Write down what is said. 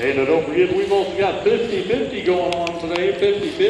And don't forget, we've also got 50-50 going on today, 50-50.